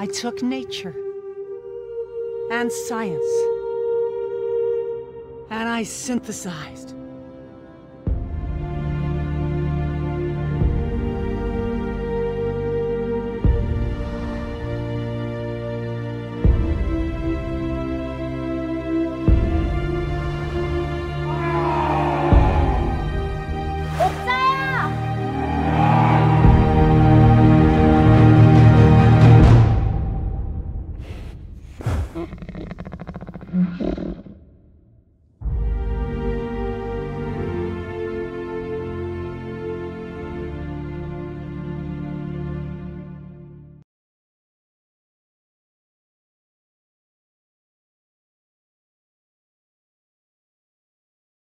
I took nature and science and I synthesized Mm-hmm.